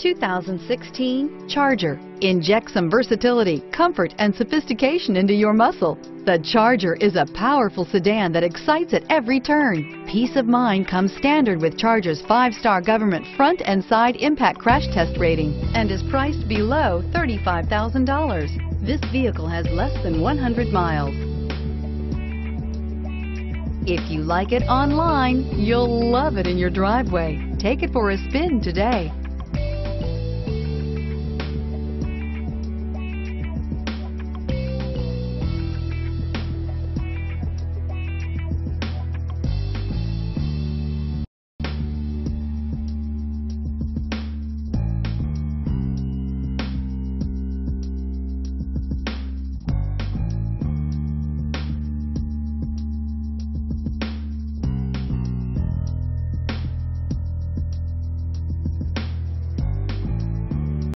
2016 Charger. Inject some versatility, comfort, and sophistication into your muscle. The Charger is a powerful sedan that excites at every turn. Peace of mind comes standard with Charger's five-star government front and side impact crash test rating and is priced below $35,000. This vehicle has less than 100 miles. If you like it online, you'll love it in your driveway. Take it for a spin today.